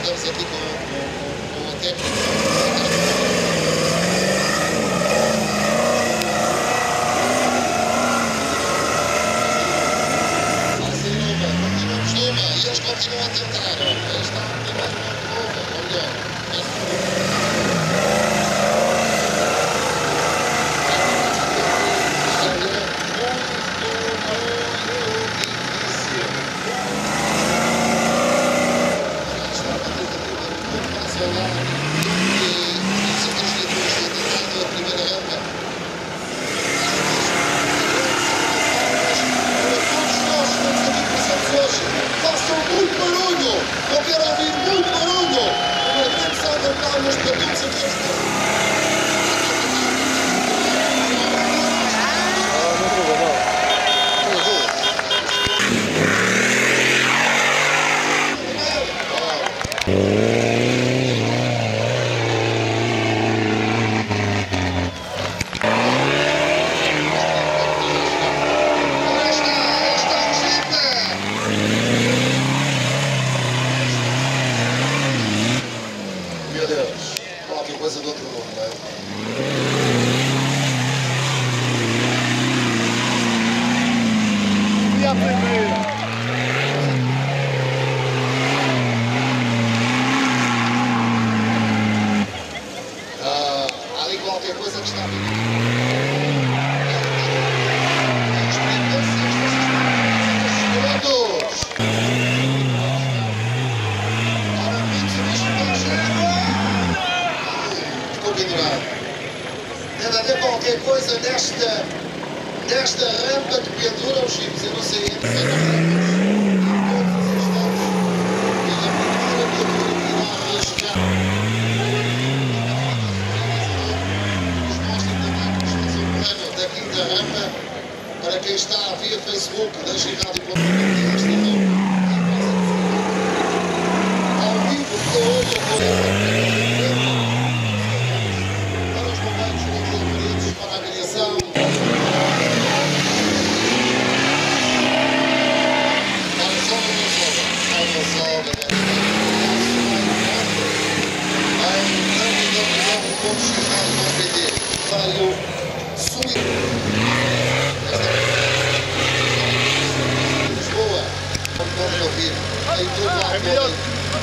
hacer cierto tipo como, como, Yeah.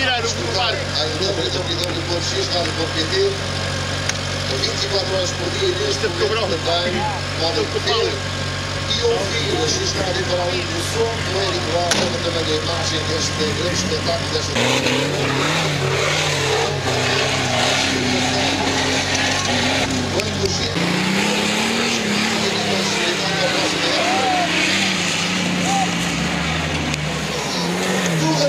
virar o barco. A Europa da do ponto X está no PT. 24 horas por dia, neste momento também, podem ter e ouvir registrar para além do som do Érico Alves, também da imagem deste grande espetáculo desta. Quando o Gino,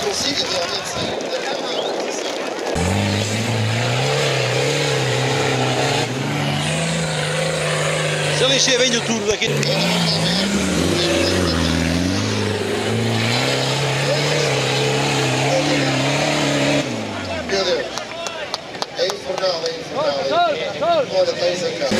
inclusive da, da Se eu encher bem o turno daqui. Meu Deus. É infernal, é infernal. É Olha, tens a cara.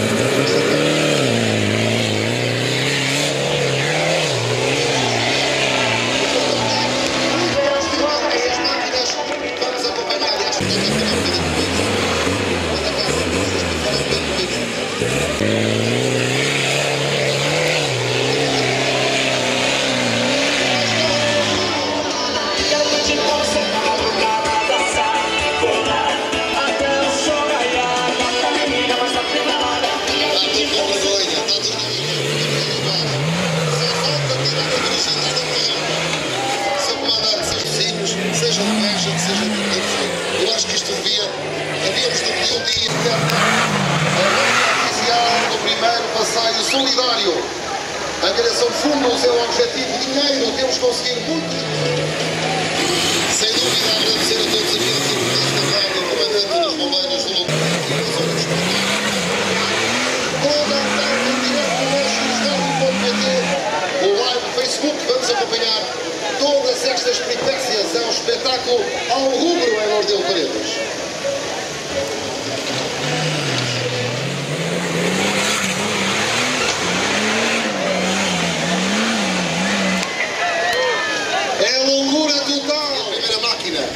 conseguido muito. Sem dúvida, agradecer a todos aqueles que também, o comandante dos bombeiros do local e a zona dos Toda a tarde em direto no nosso estádio.pt, o live do Facebook, vamos acompanhar todas estas peripécias. É um espetáculo ao rubro em Mordeu Paredes. É loucura total. A primeira máquina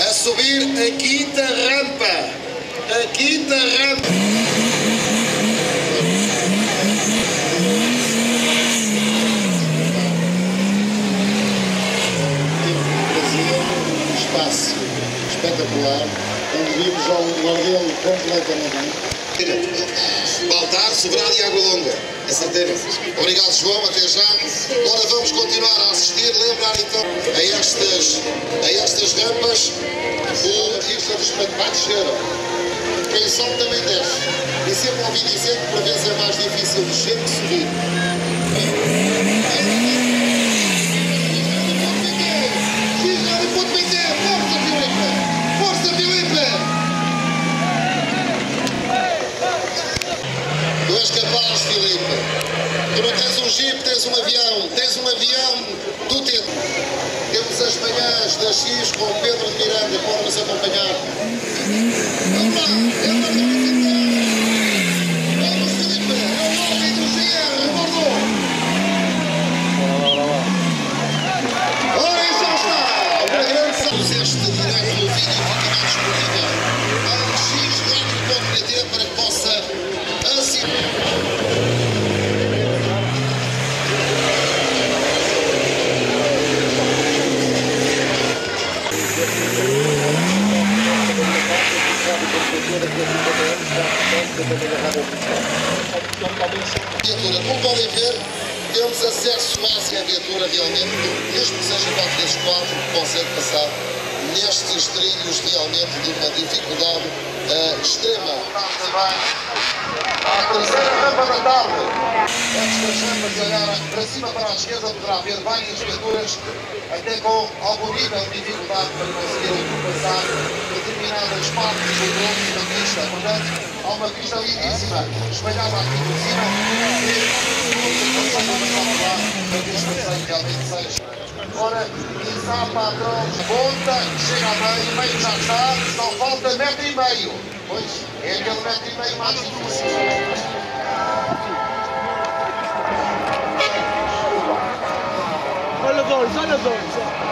a subir a quinta rampa. A quinta rampa. Um espaço espetacular, onde vimos já um modelo completamente. Baltar, Sobrado e Água Longa. É certeza. Obrigado, João. Até já. Agora vamos continuar a assistir. Lembrar então a estas, a estas rampas. O Isto dos vai descer. Quem sobe também desce. E sempre ouvi dizer que por vezes é mais difícil descer que subir. Filipe! Força, Filipe! Tu não tens um jeep, tens um avião. Tens um avião do tempo. Temos as manhãs da X com o Pedro de Miranda. Pode-nos acompanhar. Vamos lá. Como podem ver, temos acesso fácil à viatura realmente, mesmo que seja parte desses quatro, que consegue passar nestes trilhos realmente de uma dificuldade eh, extrema. A terceira rampa da tarde. Estas rampas agora para cima para a esquerda poderá haver várias viaturas, até com algum nível de dificuldade para conseguir ultrapassar determinadas partes do tronco da pista. Portanto, há uma pista lindíssima, espalhada aqui por cima, e que este passeio realmente seja. Ora, está patrão, ponta, chega a meio, meio já está, só falta metro e meio. Pois, é aquele metro e meio mais difícil. Olha dois, olha dois.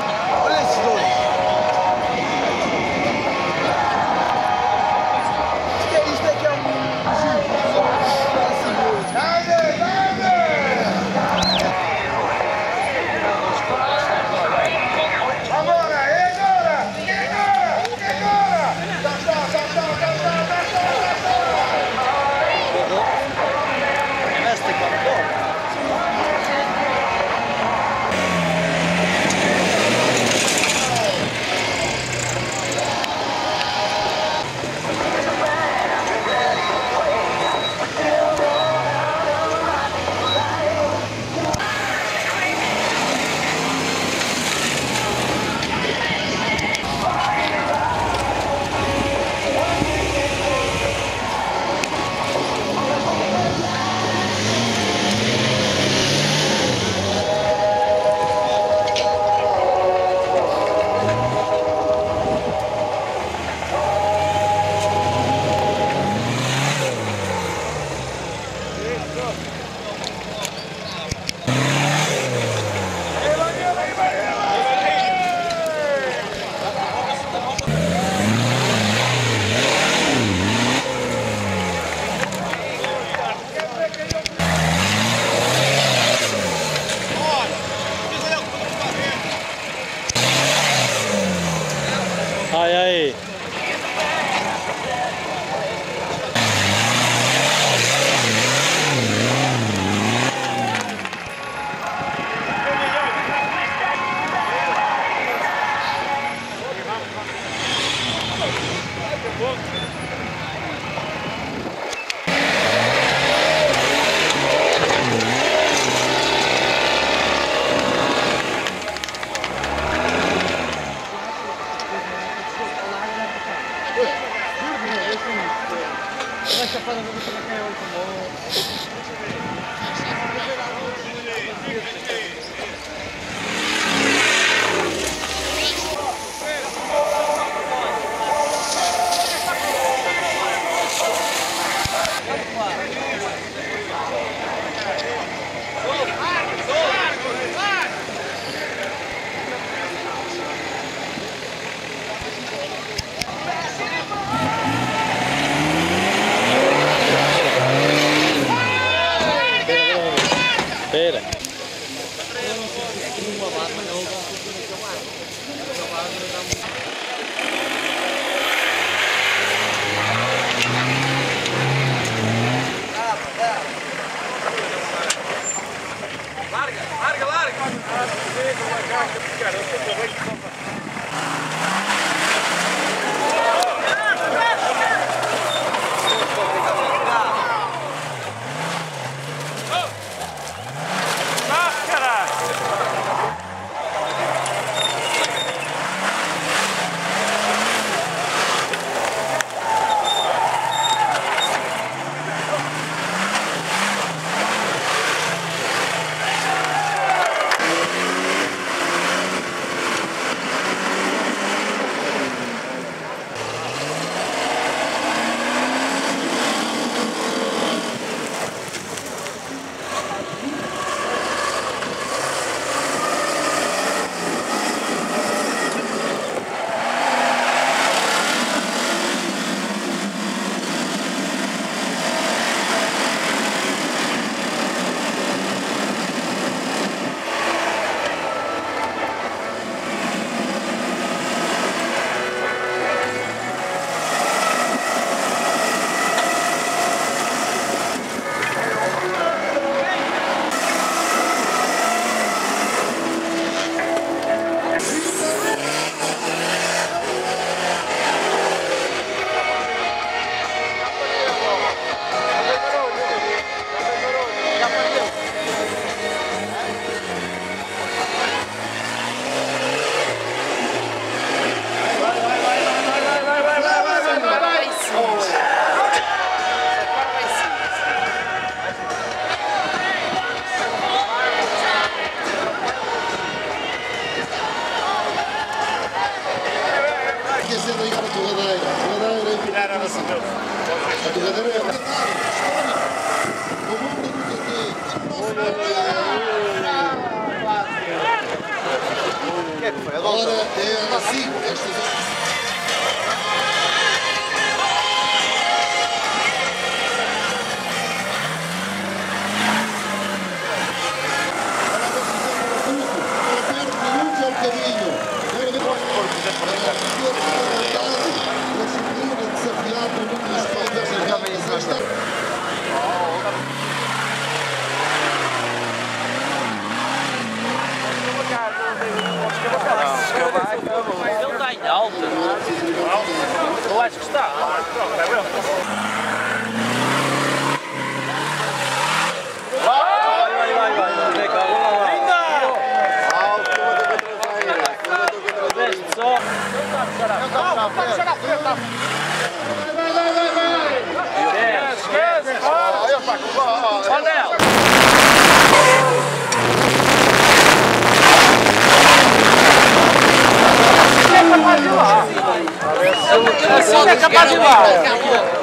Sim, é capaz de ir lá.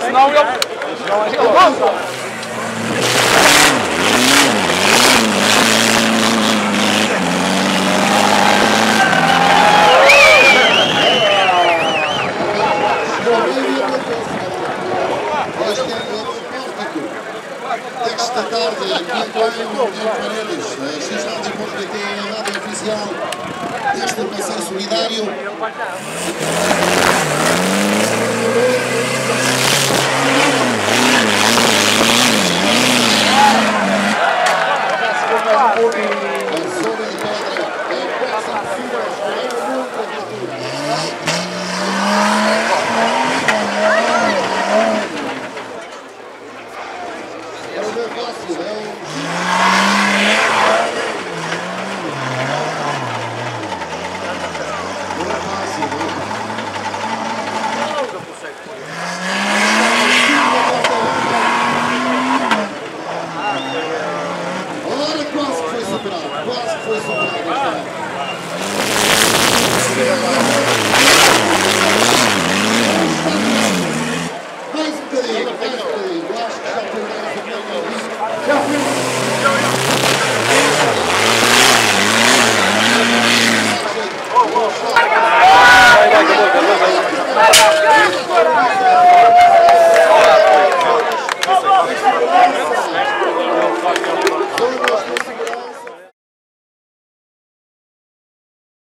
Senão eu. Senão eu.